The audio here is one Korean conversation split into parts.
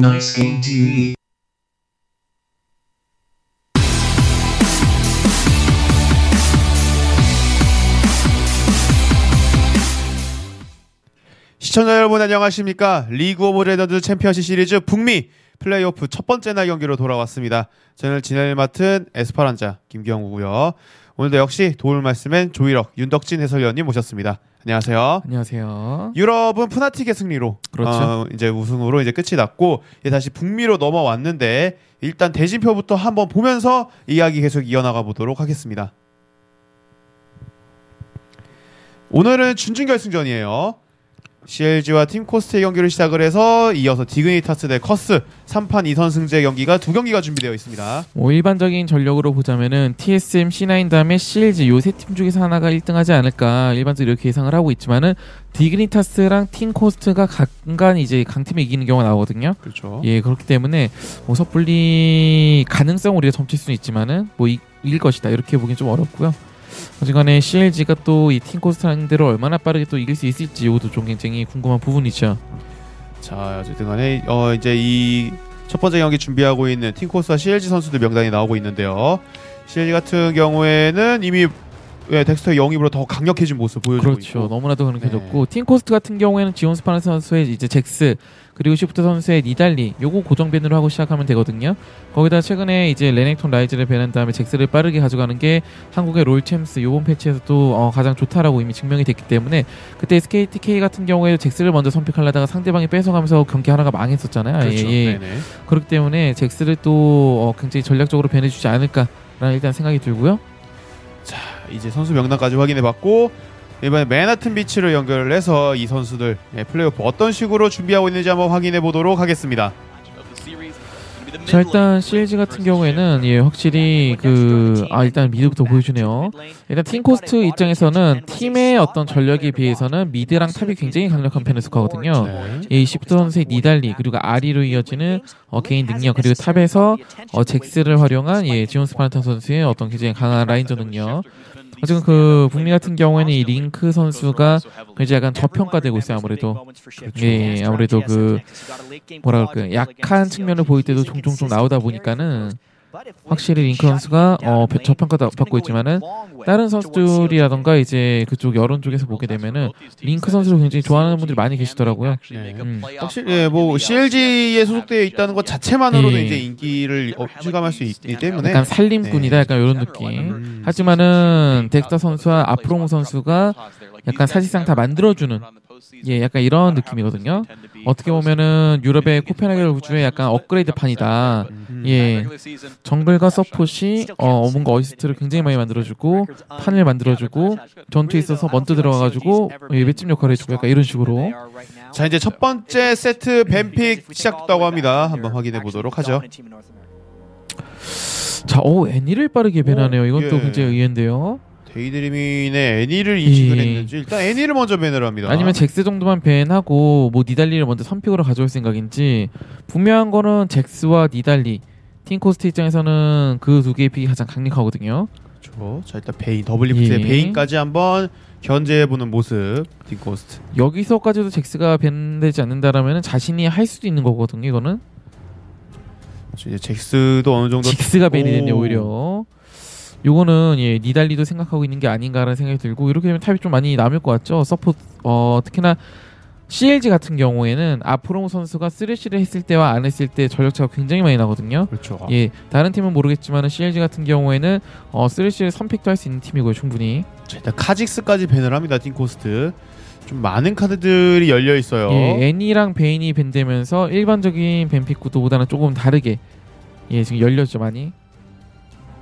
Nice Game TV. 시청자 여러분 안녕하십니까? 리그 오브 레전드 챔피언십 시리즈 북미 플레이오프 첫 번째 날 경기로 돌아왔습니다. 저는 진행을 맡은 에스파란자 김경우고요. 오늘도 역시 도울 말씀엔 조일혁, 윤덕진 해설위원님 모셨습니다. 안녕하세요. 안녕하세요. 유럽은 푸나틱의 승리로 그렇죠. 어, 이제 우승으로 이제 끝이 났고 이제 다시 북미로 넘어왔는데 일단 대진표부터 한번 보면서 이야기 계속 이어나가 보도록 하겠습니다. 오늘은 준준 결승전이에요. CLG와 팀 코스트의 경기를 시작을 해서 이어서 디그니타스 대 커스 3판 2선 승제 경기가 두 경기가 준비되어 있습니다. 뭐 일반적인 전력으로 보자면은 TSM, C9 다음에 CLG 요 세 팀 중에서 하나가 1등하지 않을까 일반적으로 이렇게 예상을 하고 있지만은 디그니타스랑 팀 코스트가 간간 이제 강팀에 이기는 경우가 나오거든요. 그렇죠. 예 그렇기 때문에 뭐 섣불리 가능성 우리가 점칠 수는 있지만은 뭐 이, 이길 것이다 이렇게 보기는 좀 어렵고요. 어쨌간에 CLG가 또 이 팀 코스트 상대로 얼마나 빠르게 또 이길 수 있을지 이것도 좀 굉장히 궁금한 부분이죠. 자 어쨌든 간에 어 이제 이 첫 번째 경기 준비하고 있는 팀 코스트와 CLG 선수들 명단이 나오고 있는데요. CLG 같은 경우에는 이미 예, 덱스터의 영입으로 더 강력해진 모습 보여주고 그렇죠. 있고 너무나도 네. 강력해졌고 팀 코스트 같은 경우에는 지온 스파르탄 선수의 이제 잭스 그리고 시프트 선수의 니달리 요거 고정 ban으로 하고 시작하면 되거든요. 거기다 최근에 이제 레넥톤 라이즈를 ban한 다음에 잭스를 빠르게 가져가는 게 한국의 롤 챔스 요번 패치에서 또 어, 가장 좋다라고 이미 증명이 됐기 때문에 그때 SKTK 같은 경우에도 잭스를 먼저 선pick하려다가 상대방이 뺏어가면서 경기 하나가 망했었잖아요. 그렇죠. 예, 예. 그렇기 때문에 잭스를 또 어, 굉장히 전략적으로 ban해주지 않을까라는 일단 생각이 들고요. 자 이제 선수 명단까지 확인해봤고 이번에 맨하튼 비치를 연결을 해서 이 선수들 예, 플레이오프 어떤 식으로 준비하고 있는지 한번 확인해 보도록 하겠습니다. 자 일단 CLG 같은 경우에는 예 확실히 그 아 일단 mid부터 보여주네요. 일단 팀 코스트 입장에서는 팀의 어떤 전력에 비해서는 mid랑 top이 굉장히 강력한 편에 속하거든요. 네. 이 시프트 선수의 니달리 그리고 아리로 이어지는 어, 개인 능력 그리고 top에서 어, 잭스를 활용한 예 지온 스파르탄 선수의 어떤 굉장히 강한 라인전 능력. 어쨌든 그 북미 같은 경우에는 이 링크 선수가 굉장히 약간 저평가되고 있어요 아무래도. 예 아무래도 그 뭐라 그럴까요? 약한 측면을 보일 때도 종종 좀 나오다 보니까는 확실히 링크 선수가 어 배- 저평가 받고 있지만은 다른 선수들이라던가 이제 그쪽 여론 쪽에서 보게 되면은 링크 선수를 굉장히 좋아하는 분들이 많이 계시더라고요. 네. 음. 확실히 예, 뭐 CLG에 소속되어 있다는 것 자체만으로도 예. 이제 인기를 어, 실감할 수 있기 때문에 약간 살림꾼이다 약간 이런 느낌. 음. 하지만은 덱스터 선수와 아프로모 선수가 약간 사실상 다 만들어주는 예 약간 이런 느낌이거든요. 어떻게 보면은 유럽의 코펜하겐 우주의 약간 업그레이드 판이다. 음. 예 정글과 서폿이 어 뭔가 어시스트를 굉장히 많이 만들어주고 판을 만들어주고 전투에 있어서 먼저 들어가가지고 예, 맷집 역할을 해주고 약간 이런 식으로 자 이제 첫 번째 세트 ban pick 시작됐다고 합니다. 한번 확인해 보도록 하죠. 자 오 애니를 빠르게 ban하네요. 이건 또 예. 굉장히 의외인데요. 데이드리민의 애니를 인식을 예. 했는지 일단 애니를 먼저 ban을 합니다. 아니면 잭스 정도만 ban하고 뭐 니달리를 먼저 선pick으로 가져올 생각인지 분명한 거는 잭스와 니달리 팀코스트 입장에서는 그 두 개의 pick이 가장 강력하거든요. 그렇죠. 자 일단 베인 더블리프트의 예. 베인까지 한번 견제해 보는 모습 팀 코스트. 여기서까지도 잭스가 ban되지 않는다라면 자신이 할 수도 있는 거거든요. 이거는 이제 잭스도 어느 정도 잭스가 ban이 됐네 오. 오히려. 요거는 예 니달리도 생각하고 있는 게 아닌가라는 생각이 들고 이렇게 되면 top이 좀 많이 남을 것 같죠. support 어 특히나 CLG 같은 경우에는 아프로모 선수가 쓰레쉬를 했을 때와 안 했을 때 전력차가 굉장히 많이 나거든요. 그렇죠. 예, 다른 팀은 모르겠지만 CLG 같은 경우에는 어, 쓰레쉬를 선pick도 할 수 있는 팀이고요, 충분히. 자, 일단 카직스까지 ban을 합니다. 팀 코스트. 좀 많은 카드들이 열려 있어요. 예, 애니랑 베인이 ban되면서 일반적인 ban pick 구도보다는 조금 다르게 예, 지금 열렸죠 많이.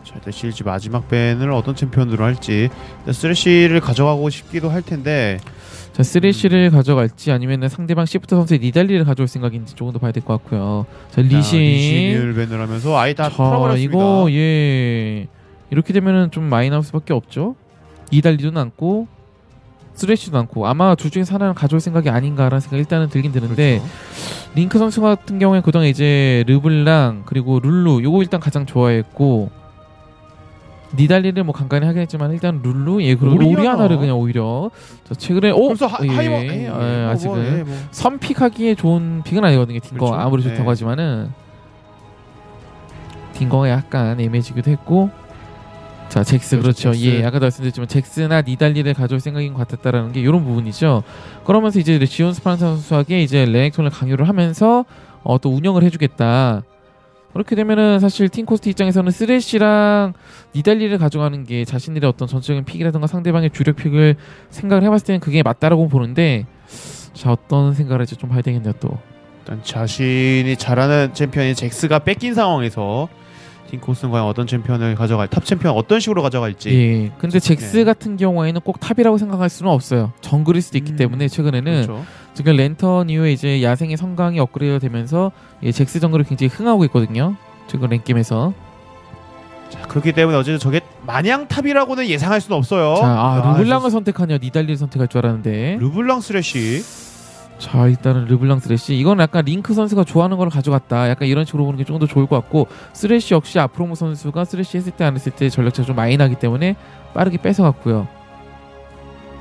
자, 일단 CLG 마지막 밴을 어떤 챔피언으로 할지 쓰레쉬를 가져가고 싶기도 할 텐데 자, 쓰레쉬를 가져갈지 아니면 상대방 시프트 선수의 니달리를 가져올 생각인지 조금 더 봐야 될 것 같고요. 자, 자, 리신. 리신을 밴을 하면서 아예 다 자, 풀어버렸습니다. 이거 예. 이렇게 되면은 좀 수밖에 없죠. 니달리도 남고 쓰레쉬도 남고 아마 둘 중에 하나는 가져올 생각이 아닌가라는 생각이 일단은 들긴 드는데 그렇죠. 링크 선수 같은 경우에 그동안 이제 르블랑 그리고 룰루 요거 일단 가장 좋아했고 니달리를 뭐 간간히 하긴 했지만 일단 룰루 예 그리고 오리아나. 오리아나를 그냥 오히려 자, 최근에 오 그래서 하, 예, 하이머 예, 예, 아, 뭐, 아직은 뭐, 예, 뭐. 선pick하기에 좋은 pick은 아니거든요. 딩거 그렇죠. 아무리 좋다고 네. 하지만은 딩거가 약간 애매해지기도 했고 자 잭스 그렇죠, 그렇죠. 잭스. 예 아까도 말씀드렸지만 잭스나 니달리를 가져올 생각인 것 같았다라는 게 이런 부분이죠. 그러면서 이제 지온 스파르탄 선수에게 이제 레넥톤을 강요를 하면서 어, 또 운영을 해주겠다. 그렇게 되면은 사실 팀 코스트 입장에서는 쓰레쉬랑 니달리를 가져가는 게 자신들의 어떤 전적인 pick이라든가 상대방의 주력 pick을 생각을 해봤을 때는 그게 맞다라고 보는데 자 어떤 생각을 할지 좀 봐야 되겠네요 또. 일단 자신이 잘하는 챔피언인 잭스가 뺏긴 상황에서 팀 코스트는 과연 어떤 챔피언을 가져갈 top 챔피언 어떤 식으로 가져갈지 예. 근데 잭스 네. 같은 경우에는 꼭 top이라고 생각할 수는 없어요. 정글일 수도 있기 음, 때문에 최근에는 그렇죠. 지금 랜턴 이후에 이제 야생의 섬광이 업그레이드 되면서 예, 잭스 정글이 굉장히 흥하고 있거든요. 최근 랭겜에서. 자, 그렇기 때문에 어쨌든 저게 마냥 top이라고는 예상할 수는 없어요. 자, 아, 아, 르블랑을 선택하냐, 니달리를 선택할 줄 알았는데. 르블랑 스레시 자, 일단은 르블랑 스레시. 이건 약간 링크 선수가 좋아하는 걸 가져갔다. 약간 이런 식으로 보는 게좀더 좋을 것 같고, 스레시 역시 아프로모 선수가 스레시 했을 때 안 했을 때 전력차가 좀 많이 나기 때문에 빠르게 뺏어갔고요.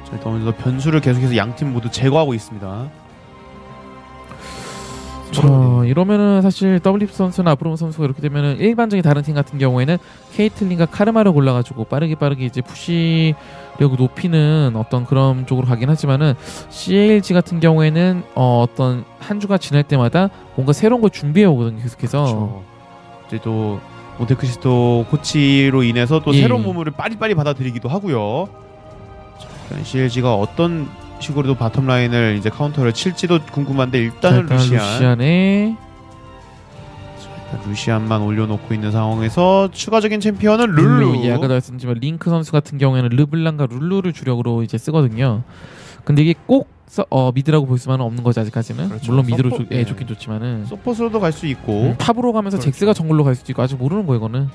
자, 일단 어느 정도 변수를 계속해서 양 팀 모두 제거하고 있습니다. 자 이러면은 사실 더블립 선수나 아프로모 선수가 이렇게 되면은 일반적인 다른 팀 같은 경우에는 케이틀린과 카르마를 골라가지고 빠르게 빠르게 이제 푸시력을 높이는 어떤 그런 쪽으로 가긴 하지만은 CLG 같은 경우에는 어, 어떤 한 주가 지날 때마다 뭔가 새로운 걸 준비해 오거든요 계속해서 그렇죠. 이제 또 몬테크리스토 코치로 인해서 또 예. 새로운 몸을 빠리빠리 받아들이기도 하고요. CLG가 어떤 식으로도 bottom 라인을 이제 카운터를 칠지도 궁금한데 자, 일단은 일단 루시안, 일단 루시안만 올려놓고 있는 상황에서 추가적인 챔피언은 룰루. 예, 아까도 말씀드렸지만 링크 선수 같은 경우에는 르블랑과 룰루를 주력으로 이제 쓰거든요. 근데 이게 꼭 서, 어, mid라고 볼 수만은 없는 거지 아직까지는. 그렇죠. 물론 mid로 suppo- 좋- 예, 네. 좋긴 좋지만은 support로도 갈 수 있고 음, top으로 가면서 그렇죠. 잭스가 정글로 갈 수도 있고 아직 모르는 거 이거는.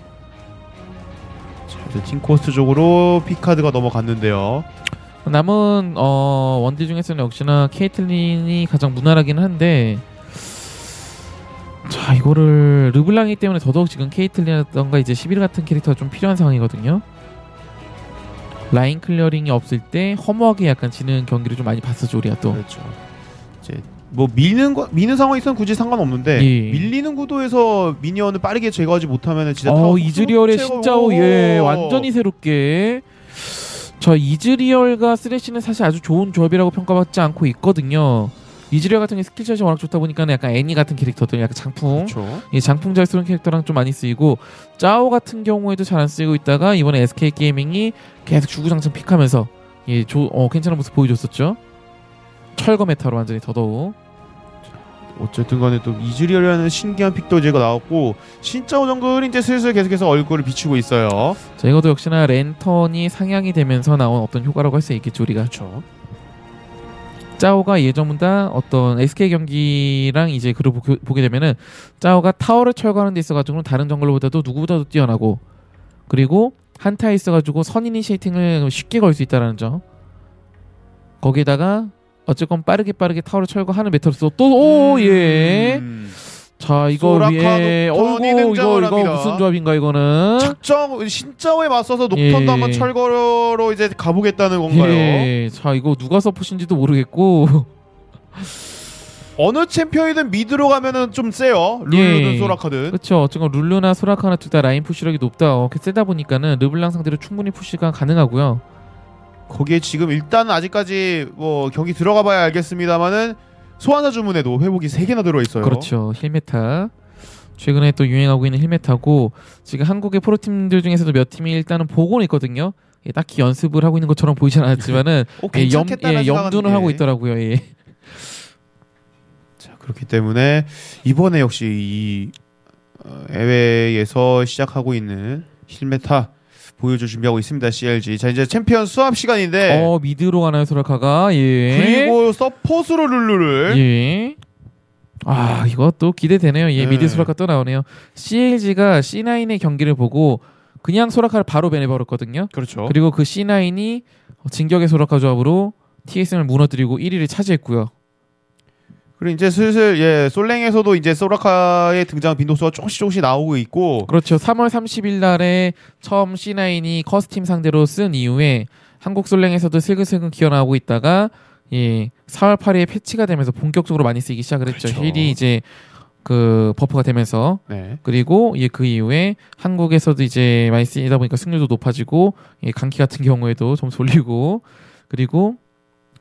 자, 이제 팀 코스트 쪽으로 pick 카드가 넘어갔는데요. 남은 어, 원딜 중에서는 역시나 케이틀린이 가장 무난하긴 한데 자 이거를 르블랑이기 때문에 더더욱 지금 케이틀린이라던가 이제 11 같은 캐릭터가 좀 필요한 상황이거든요. line clearing이 없을 때 허무하게 약간 지는 경기를 좀 많이 봤었죠 우리가 또. 그렇죠. 이제 뭐 미는 거 미는 상황에서는 굳이 상관없는데 예. 밀리는 구도에서 minion을 빠르게 제거하지 못하면 진짜 어 이즈리얼의 쏙 신짜오 예 오. 완전히 새롭게 저 이즈리얼과 쓰레쉬는 사실 아주 좋은 조합이라고 평가받지 않고 있거든요. 이즈리얼 같은 게 skill shot이 워낙 좋다 보니까 약간 애니 같은 캐릭터들 약간 장풍 그렇죠. 이 장풍 잘 쓰는 캐릭터랑 좀 많이 쓰이고 짜오 같은 경우에도 잘 안 쓰이고 있다가 이번에 SK 게이밍이 계속 주구장창 pick하면서 예, 조, 어, 괜찮은 모습 보여줬었죠. 철거 meta로 완전히 더더욱 어쨌든 간에 또 이즈리얼이라는 신기한 pick도 제가 나왔고 신짜오 정글이 이제 슬슬 계속해서 얼굴을 비추고 있어요. 자 이것도 역시나 랜턴이 상향이 되면서 나온 어떤 효과라고 할 수 있겠죠 우리가 그렇죠. 짜오가 예전보다 어떤 SK 경기랑 이제 보- 보게 되면은 짜오가 타워를 철거하는 데 있어가지고는 다른 정글보다도 누구보다도 뛰어나고 그리고 한타에 있어가지고 선 initiating을 쉽게 걸 수 있다라는 점 거기에다가 어쨌건 빠르게 빠르게 타워를 철거하는 meta로서 또 오예 음. 자 이거 위에 어이구 이거 이거 합니다. 무슨 조합인가 이거는 작정 신짜오에 맞서서 녹턴도 예. 한번 철거로 이제 가보겠다는 건가요? 예, 자 이거 누가 서포신지도 모르겠고 어느 챔피언이든 미드로 가면은 좀 세요. 룰루든 예. 소라카든. 그렇죠. 어쨌건 룰루나 소라카나 둘 다 라인 푸시력이 높다. 어, 세다 보니까는 르블랑 상대로 충분히 푸시가 가능하고요. 거기에 지금 일단 아직까지 뭐 경기 들어가 봐야 알겠습니다만은 소환사 주문에도 회복이 3 개나 들어 있어요. 그렇죠. heal meta. 최근에 또 유행하고 있는 heal meta고 지금 한국의 프로팀들 중에서도 몇 팀이 일단은 보고는 있거든요. 예, 딱히 연습을 하고 있는 것처럼 보이진 않았지만은 어, 예, 염, 예, 염두는 예. 하고 있더라고요. 예. 자 그렇기 때문에 이번에 역시 이 어, 해외에서 시작하고 있는 heal meta 보여줄 준비하고 있습니다. CLG. 자 이제 챔피언 swap 시간인데 어 mid로 가나요 소라카가? 예. 네. 그리고 support로 룰루를 예. 아 이거 또 기대되네요. 예 네. 미드 소라카 또 나오네요. CLG가 C9의 경기를 보고 그냥 소라카를 바로 배내버렸거든요. 그렇죠. 그리고 그 C9이 진격의 소라카 조합으로 TSM을 무너뜨리고 1위를 차지했고요. 그리고 이제 슬슬 예 솔랭에서도 이제 소라카의 등장 빈도수가 조금씩 조금씩 나오고 있고 그렇죠. 3월 30일 날에 처음 C9이 커스팀 상대로 쓴 이후에 한국 솔랭에서도 슬근슬근 기어나오고 있다가 예 4월 8일에 패치가 되면서 본격적으로 많이 쓰기 시작을 했죠. 그렇죠. heal이 이제 그 buff가 되면서 네. 그리고 예, 그 이후에 한국에서도 이제 많이 쓰이다 보니까 승률도 높아지고 예, 강퀴 같은 경우에도 점수 올리고 그리고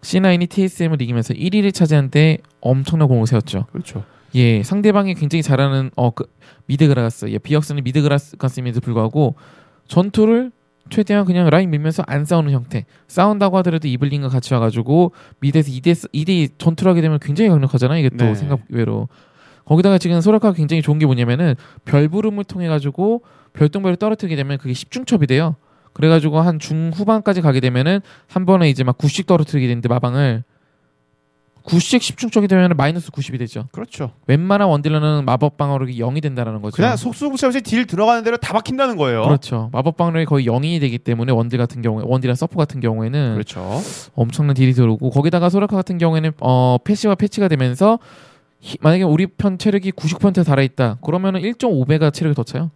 C9이 TSM을 이기면서 1위를 차지하는데 엄청난 공을 세웠죠. 그렇죠. 예, 상대방이 굉장히 잘하는 어 그, mid 그라가스, 예, 비역슨 mid 그라가스임에도 불구하고 전투를 최대한 그냥 라인 밀면서 안 싸우는 형태. 싸운다고 하더라도 이블린과 같이 와가지고 mid에서 2대 2대 전투를 하게 되면 굉장히 강력하잖아요. 이게 또 네. 생각 외로. 거기다가 지금 소라카가 굉장히 좋은 게 뭐냐면은 별부름을 통해 가지고 별똥별을 떨어뜨리게 되면 그게 10중첩이 돼요. 그래가지고 한 중후반까지 가게 되면은 한 번에 이제 막 9씩 떨어뜨리게 되는데 마방을 9씩 10중첩이 되면 마이너스 90이 되죠. 그렇죠. 웬만한 원딜러는 마법 방어력이 0이 된다라는 거죠. 그냥 속수무책 없이 deal 들어가는 대로 다 박힌다는 거예요. 그렇죠. 마법 방어력이 거의 0이 되기 때문에 원딜 같은 경우에 원딜이나 suppo 같은 경우에는 그렇죠. 엄청난 deal이 들어오고 거기다가 소라카 같은 경우에는 어 passive가 패치가 되면서 hea- 만약에 우리 편 체력이 90%에 달아 있다. 그러면은 1.5배가 체력이 더 차요.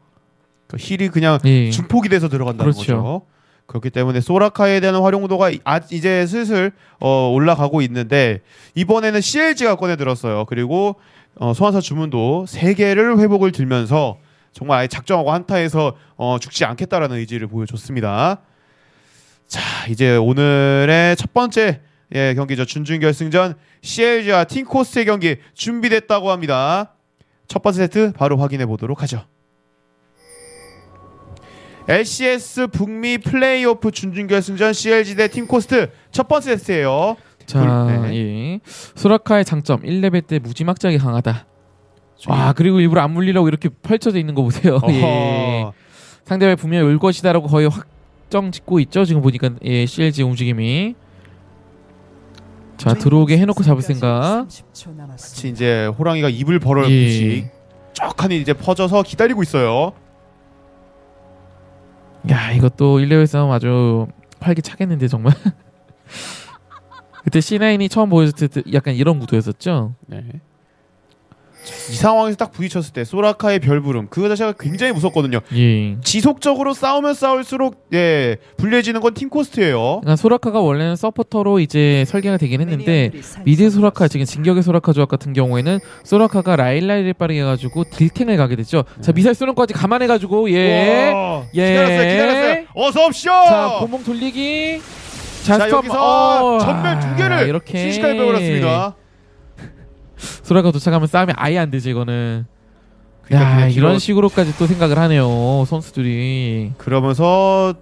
그 heal이 그냥 예. 증폭이 돼서 들어간다는 그렇죠. 거죠. 그렇기 때문에 소라카에 대한 활용도가 이- 아, 이제 슬슬 어, 올라가고 있는데 이번에는 CLG가 꺼내 들었어요. 그리고 어, 소환사 주문도 세 개를 회복을 들면서 정말 아예 작정하고 한타에서 어, 죽지 않겠다라는 의지를 보여줬습니다. 자 이제 오늘의 첫 번째 예, 경기죠 준준 결승전 CLG와 팀코스의 경기 준비됐다고 합니다. 첫 번째 세트 바로 확인해 보도록 하죠. LCS 북미 플레이오프 준준결승전 CLG 대 팀코스트 첫 번째 세트예요. 자, 네. 예. 소라카의 장점 1레벨 때 무지막지하게 강하다. 와, 그리고 일부러 안 물리려고 이렇게 펼쳐져 있는 거 보세요. 예. 상대방이 분명히 올 것이다라고 거의 확정 짓고 있죠. 지금 보니까 예, CLG 움직임이. 자, 들어오게 해놓고 잡을 생각. 마치 이제 호랑이가 입을 벌어듯이 예. 쩍하니 이제 퍼져서 기다리고 있어요. 야, 이것도 1레벨 싸움 아주 활기차겠는데 정말. 그때 C9이 처음 보여줬을 때 약간 이런 구도였었죠. 네. 자, 이 상황에서 딱 부딪혔을 때 소라카의 별부름 그거 자체가 굉장히 무섭거든요. 예. 지속적으로 싸우면 싸울수록 예 불리해지는 건 팀 코스트예요. 그러니까 소라카가 원래는 서포터로 이제 설계가 되긴 했는데 mid 소라카 지금 진격의 소라카 조합 같은 경우에는 소라카가 라일라이를 빠르게 해가지고 딜탱을 가게 됐죠. 자 미사일 쏘는 거까지 감안해가지고 예. 와, 예. 기다렸어요, 기다렸어요. 어서 오십시오. 자 본봉 돌리기. 자, 자 스톱. 여기서 어, 점멸 두 개를 아, 이렇게 순식간에 빼버렸습니다. 소라카 도착하면 싸움이 아예 안 되지 이거는. 그러니까 야 이런 식으로까지 또 생각을 하네요 선수들이. 그러면서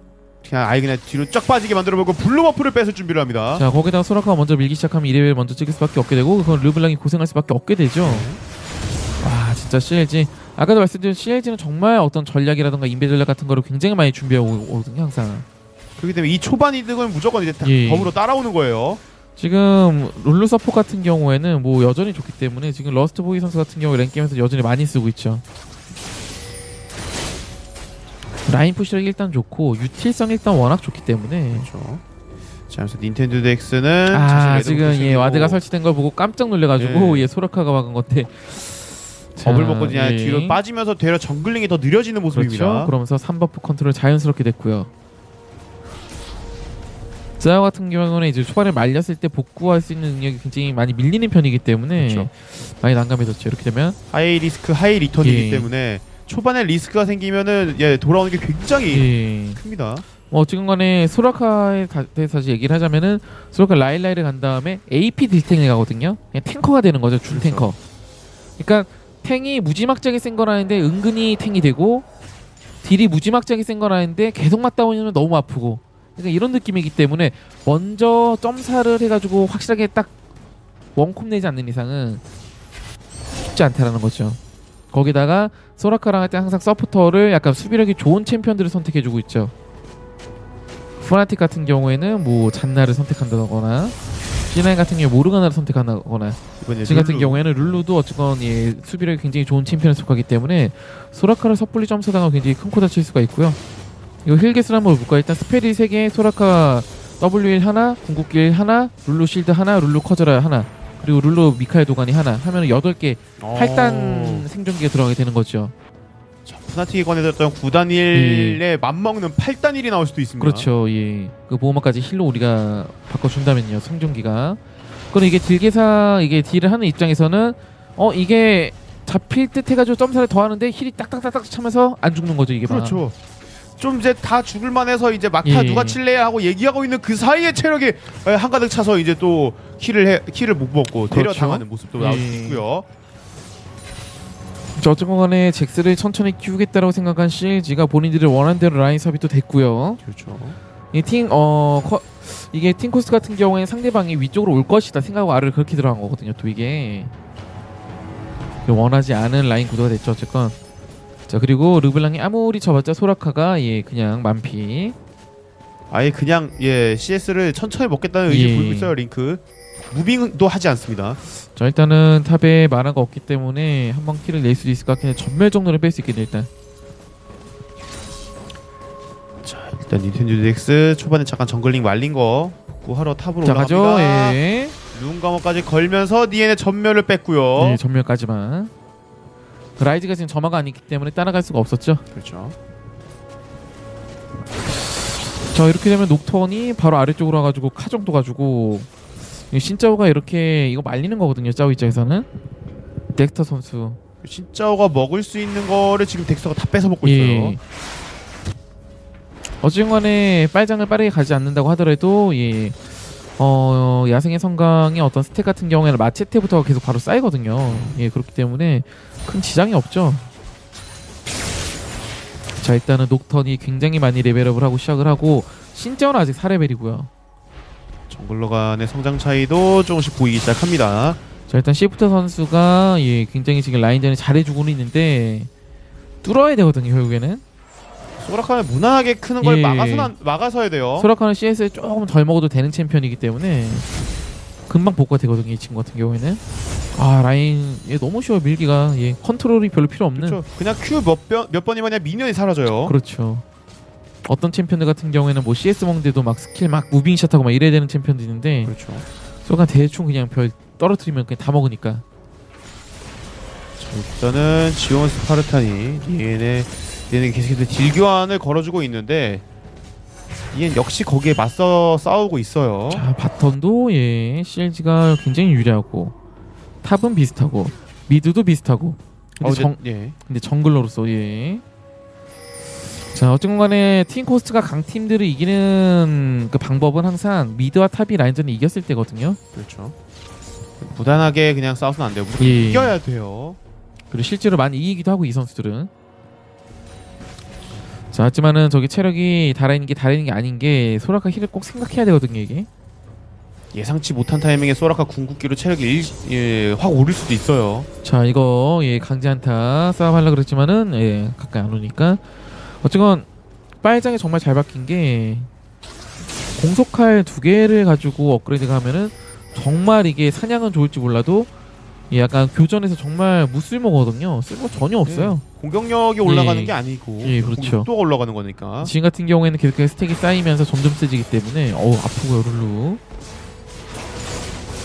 그냥 아예 그냥 뒤로 쫙 빠지게 만들어보고 blue buff를 뺏을 준비를 합니다. 자 거기다가 소라카가 먼저 밀기 시작하면 2레벨 먼저 찍을 수밖에 없게 되고 그건 르블랑이 고생할 수밖에 없게 되죠. 와 진짜 CLG 아까도 말씀드린 CLG는 정말 어떤 전략이라든가 인베 전략 같은 거를 굉장히 많이 준비해 오거든요 항상. 그렇기 때문에 이 초반 이득은 무조건 이제 다 예. 덤으로 따라오는 거예요. 지금 룰루 서포 같은 경우에는 뭐 여전히 좋기 때문에 지금 러스트 보이 선수 같은 경우 랭게임에서 여전히 많이 쓰고 있죠. 라인 push력 일단 좋고 유틸성 일단 워낙 좋기 때문에 그렇죠. 자, 그래서 닌텐도 덱스는 아 지금 예 ward가 설치된 걸 보고 깜짝 놀래가지고 예. 예 소라카가 막은 건데 업을 자, 먹고 그냥 예. 뒤로 빠지면서 되려 jungling이 더 느려지는 모습입니다. 그렇죠. 그러면서 3buff 컨트롤 자연스럽게 됐고요. 짜오 같은 경우는 이제 초반에 말렸을 때 복구할 수 있는 능력이 굉장히 많이 밀리는 편이기 때문에 그렇죠. 많이 난감해졌죠. 이렇게 되면 high risk high return이기 예. 때문에 초반에 risk가 생기면은 예 돌아오는 게 굉장히 예. 큽니다. 뭐 어쨌건간에 소라카에 다- 대해서 다시 얘기를 하자면은 소라카 라일라이를 간 다음에 AP 딜탱을 가거든요. 그냥 탱커가 되는 거죠. 준 그렇죠. 탱커. 그러니까 탱이 무지막지하게 센 거라는데 은근히 탱이 되고 딜이 무지막지하게 센 거라는데 계속 맞다 보면 너무 아프고 그러니까 이런 느낌이기 때문에 먼저 점사를 해가지고 확실하게 딱 원콤 내지 않는 이상은 쉽지 않다라는 거죠. 거기다가 소라카랑 할 때 항상 서포터를 약간 수비력이 좋은 챔피언들을 선택해주고 있죠. 프나틱 같은 경우에는 뭐 잔나를 선택한다거나 C9 같은 경우 모르가나를 선택한다거나 지금 같은. 경우에는 룰루도 어쨌건 예, 수비력이 굉장히 좋은 챔피언에 속하기 때문에 소라카를 섣불리 점수당하면 굉장히 큰 코 다칠 수가 있고요. 이거 heal 갯수를 한번 볼까요? 일단 spell이 3개, 소라카 W1 하나, 궁극기 1 하나, 룰루 shield 하나, 룰루 커져라 하나 그리고 룰루 미카엘 도가니 하나 하면 여덟 개 어. 8단 생존기가 들어가게 되는 거죠. 자, 푸나틱이 꺼내들었던 9단 heal에 맞먹는 8단 heal이 나올 수도 있습니다. 그렇죠. 예. 그 보호막까지 heal로 우리가 바꿔준다면요. 생존기가. 그럼 이게 딜계사 이게 deal을 하는 입장에서는 어 이게 잡힐 듯 해가지고 점사를 더하는데 heal이 딱딱딱딱 차면서 안 죽는 거죠 이게. 막. 그렇죠. 좀 이제 다 죽을 만해서 이제 막타 예. 누가 칠래야 하고 얘기하고 있는 그 사이에 체력이 에, 한가득 차서 이제 또 kill을 해 kill을 못 먹고 되려 그렇죠. 당하는 모습도 나올 수 예. 있고요. 자, 어쨌건 간에 잭스를 천천히 키우겠다라고 생각한 CLG가 본인들이 원하는 대로 라인 swap이 또 됐고요. 그렇죠. 이팀어 이게 팀 코스트 같은 경우에는 상대방이 위쪽으로 올 것이다 생각하고 아래로 그렇게 들어간 거거든요. 또 이게 원하지 않은 라인 구도가 됐죠. 어쨌건 자 그리고 르블랑이 아무리 쳐봤자 소라카가 예 그냥 만피 아예 그냥 예 CS를 천천히 먹겠다는 의지 예. 보이고 있어요 링크. moving도 하지 않습니다. 자 일단은 top에 마나가 없기 때문에 한 번 kill을 낼 수도 있을 것 같긴 해 점멸 정도는 뺄 수 있겠네 일단 자 일단 닌텐도 덱스 초반에 잠깐 jungling 말린 거 복구하러 top으로 자 가죠 올라갑니다. 예. 룬 감옥까지 걸면서 니엔의 점멸을 뺐고요. 네 점멸까지만 라이즈가 지금 점화가 아니기 때문에 따라갈 수가 없었죠 그렇죠. 자 이렇게 되면 녹턴이 바로 아래쪽으로 와가지고 카정도 가지고 이 신짜오가 이렇게 이거 말리는 거거든요 짜오 입장에서는 덱스터 선수 신짜오가 먹을 수 있는 거를 지금 덱스가 다 뺏어 먹고 예. 있어요. 어쨌든 간에 빨장을 빠르게 가지 않는다고 하더라도 예. 어, 야생의 섬광의 어떤 stack 같은 경우에는 마체테부터 계속 바로 쌓이거든요. 예, 그렇기 때문에 큰 지장이 없죠. 자, 일단은 녹턴이 굉장히 많이 level up을 하고 시작을 하고 신짜오는 아직 4레벨이고요. jungler 간의 성장 차이도 조금씩 보이기 시작합니다. 자 일단 시프트 선수가 예 굉장히 지금 라인전이 잘해주고는 있는데 뚫어야 되거든요 결국에는 소라카는 무난하게 크는 걸 예. 막아서 막아서야 돼요. 소라카는 CS 조금 덜 먹어도 되는 챔피언이기 때문에 금방 복구가 되거든요 이 친구 같은 경우에는 아 라인 얘 너무 쉬워 밀기가 예 컨트롤이 별로 필요 없는 그렇죠. 그냥 Q 몇번 몇 번이면 그냥 minion이 사라져요. 그렇죠 어떤 챔피언들 같은 경우에는 뭐 CS 먹는데도 막 스킬 막 moving shot하고 막 이래야 되는 챔피언도 있는데 그렇죠. 소라카 대충 그냥 별 떨어뜨리면 그냥 다 먹으니까 자, 일단은 지원 스파르탄이 얘네 얘네 계속해서 deal 교환을 걸어주고 있는데 얘는 역시 거기에 맞서 싸우고 있어요. 자 bottom도 예 CLG가 굉장히 유리하고 top은 비슷하고 mid도 비슷하고 근데, 어, 정, 예. 근데 jungler로서 예. 자 어쨌건 간에 팀 코스트가 강팀들을 이기는 그 방법은 항상 mid와 top이 라인전을 이겼을 때거든요 그렇죠. 무난하게 그냥 싸워서는 안 돼요. 무조건 예. 이겨야 돼요. 그리고 실제로 많이 이기기도 하고 이 선수들은 자 하지만은 저기 체력이 달아있는 게 달아있는 게 아닌 게 소라카 힐을 꼭 생각해야 되거든요 이게 예상치 못한 타이밍에 소라카 궁극기로 체력이 일, 예, 확 오를 수도 있어요. 자 이거 예 강제 한타 싸움 하려 그랬지만은 예 가까이 안 오니까 어쨌건 빨장이 정말 잘 바뀐 게 공속칼 두 개를 가지고 업그레이드가 하면은 정말 이게 사냥은 좋을지 몰라도 예, 약간 교전에서 정말 무쓸모거든요 쓸모 전혀 없어요 공격력이 올라가는 예. 게 아니고 예, 그렇죠. 또 올라가는 거니까. 지금 같은 경우에는 계속해서 스택이 쌓이면서 점점 세지기 때문에 어우 아프고요 룰루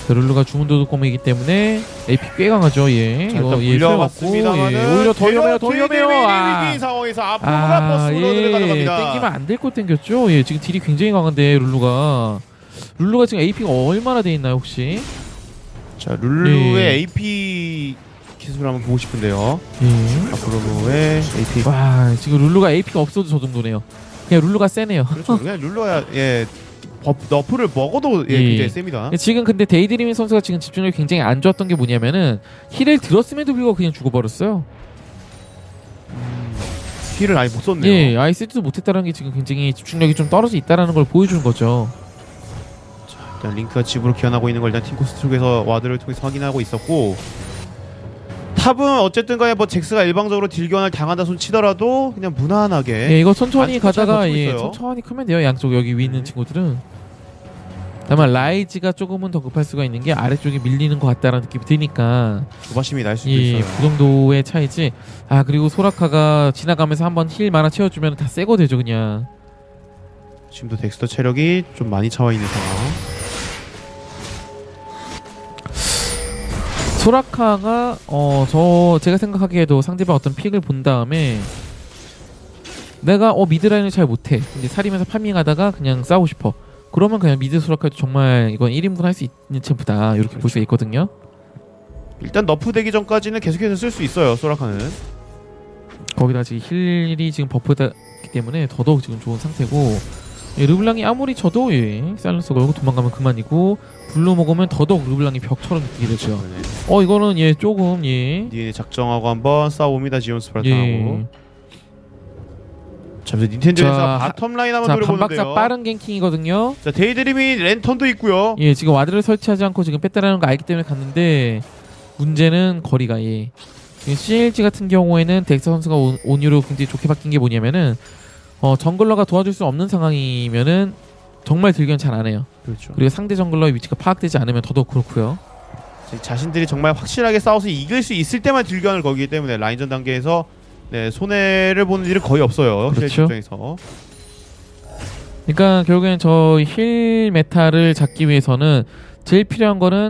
자, 룰루가 주문 도둑곰이기 때문에 AP 꽤 강하죠 예 자, 이거 일단 예 물려봤습니다만은 예, 오히려 더 위험해요 더 위험해요 아. 상황에서 앞으로 아, 버스로를 예. 가져갑니다. 땡기면 안 될 것 땡겼죠. 예, 지금 deal이 굉장히 강한데 룰루가 룰루가 지금 AP가 얼마나 돼 있나요 혹시? 자 룰루의 예. AP 기술을 한번 보고 싶은데요. 예. 앞으로의 AP 와, 지금 룰루가 AP가 없어도 저 정도네요. 그냥 룰루가 세네요. 그렇죠. 그냥 룰루야 예 버, nerf를 먹어도 예, 예. 굉장히 셉니다. 지금 근데 데이드리밍 선수가 지금 집중력이 굉장히 안 좋았던 게 뭐냐면은 heal을 들었음에도 불구하고 그냥 죽어버렸어요. heal을 아예 못 썼네요. 예, 아예 쓰지도 못했다는 게 지금 굉장히 집중력이 좀 떨어져 있다라는 걸 보여주는 거죠. 일단 링크가 집으로 귀환하고 있는 걸 일단 팀 코스트 쪽에서 ward를 통해서 확인하고 있었고 top은 어쨌든 간에 뭐 잭스가 일방적으로 deal교환을 당한다 손 치더라도 그냥 무난하게 예, 이거 천천히 가다가 예. 천천히 크면 돼요. 양쪽 여기 위에 있는 네. 친구들은. 다만 라이즈가 조금은 더 급할 수가 있는 게 아래쪽에 밀리는 것 같다라는 느낌이 드니까 조바심이 날 수도 예, 있어요. 그 정도의 차이지. 아 그리고 소라카가 지나가면서 한번 heal mana 채워주면 다 새거 되죠 그냥. 지금도 덱스터 체력이 좀 많이 차와 있는 상황. 소라카가 어 저 제가 생각하기에도 상대방 어떤 pick을 본 다음에 내가 어 mid 라인을 잘 못해. 이제 사리면서 farming하다가 그냥 싸우고 싶어. 그러면 그냥 mid 소라카도 정말 이건 1인분 할 수 있는 champ다. 이렇게 볼 수가 있거든요. 일단 nerf 되기 전까지는 계속해서 쓸 수 있어요. 소라카는. 거기다 지금 heal이 지금 buff되기 때문에 더더욱 지금 좋은 상태고 예, 르블랑이 아무리 쳐도 예, silence 걸고 도망가면 그만이고 blue 먹으면 더더욱 르블랑이 벽처럼 느끼게 되죠 네. 어 이거는 예 조금 예 니네 작정하고 한번 싸웁니다. 지온 스파르타하고. 예. 자, 그래서 닌텐듀드에서 자, bottom 라인 한번 자 노려보는데요. 빠른 ganking이거든요 자, 데이드림이 랜턴도 있고요. 예 지금 ward를 설치하지 않고 지금 뺐다라는 거 알기 때문에 갔는데 문제는 거리가 예 지금 CLG 같은 경우에는 덱스 선수가 온- 온 이후로 굉장히 좋게 바뀐 게 뭐냐면은 어 jungler가 도와줄 수 없는 상황이면은 정말 deal교 잘 안 해요 그렇죠. 그리고 상대 jungler의 위치가 파악되지 않으면 더더욱 그렇고요 자신들이 정말 확실하게 싸워서 이길 수 있을 때만 deal교를 걸기 때문에 라인전 단계에서 네, 손해를 보는 일은 거의 없어요. 그렇죠. CLG 입장에서. 그러니까 결국엔 저 heal meta를 잡기 위해서는 제일 필요한 거는